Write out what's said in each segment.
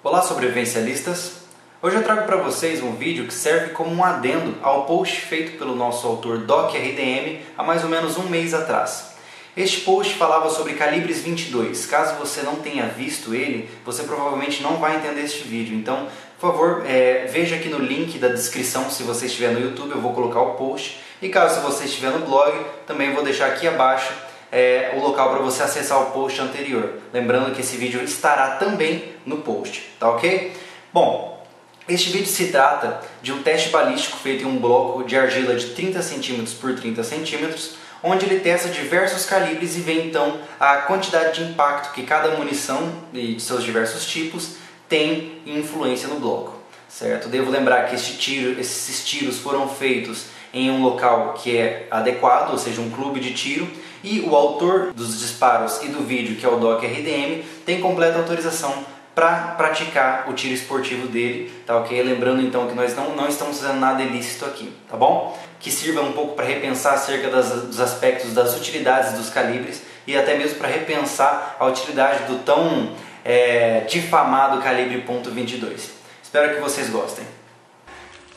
Olá sobrevivencialistas! Hoje eu trago para vocês um vídeo que serve como um adendo ao post feito pelo nosso autor Doc RDM há mais ou menos um mês atrás. Este post falava sobre calibres 22. Caso você não tenha visto ele, você provavelmente não vai entender este vídeo. Então, por favor, é, veja aqui no link da descrição se você estiver no YouTube, eu vou colocar o post. E caso você estiver no blog, também vou deixar aqui abaixo é, o local para você acessar o post anterior. Lembrando que esse vídeo estará também no post, tá ok? Bom, este vídeo se trata de um teste balístico feito em um bloco de argila de 30 cm por 30 cm, onde ele testa diversos calibres e vê então a quantidade de impacto que cada munição e de seus diversos tipos tem influência no bloco, certo? Devo lembrar que este tiro, esses tiros foram feitos em um local que é adequado, ou seja, um clube de tiro, e o autor dos disparos e do vídeo, que é o Doc RDM, tem completa autorização para praticar o tiro esportivo dele, tá ok? Lembrando então que nós não, não estamos fazendo nada ilícito aqui, tá bom? Que sirva um pouco para repensar acerca das, dos aspectos das utilidades dos calibres e até mesmo para repensar a utilidade do tão é, difamado calibre .22. Espero que vocês gostem.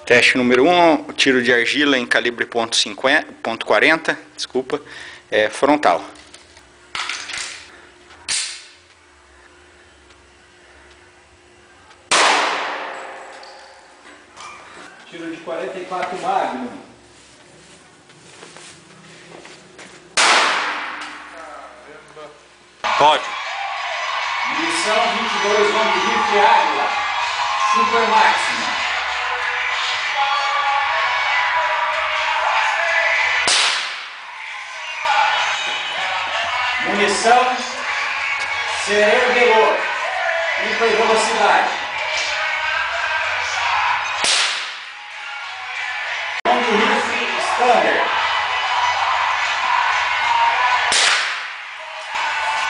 Teste número 1, um, tiro de argila em calibre .40, desculpa, é, frontal. Tiro de 44 Magnum. Pode. Munição 22 Long Rifle Águila. Super Máxima. Munição Cereiro Delor. Hiper velocidade. Long Rifle Standard.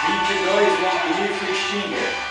22 Long Rifle Stinger.